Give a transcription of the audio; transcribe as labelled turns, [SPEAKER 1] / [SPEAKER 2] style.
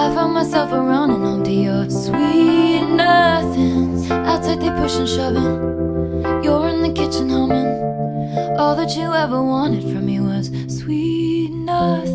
[SPEAKER 1] I found myself around and onto your sweet nothings. Outside they push and shoving. You're in the kitchen humming. All that you ever wanted from me was sweet nothing.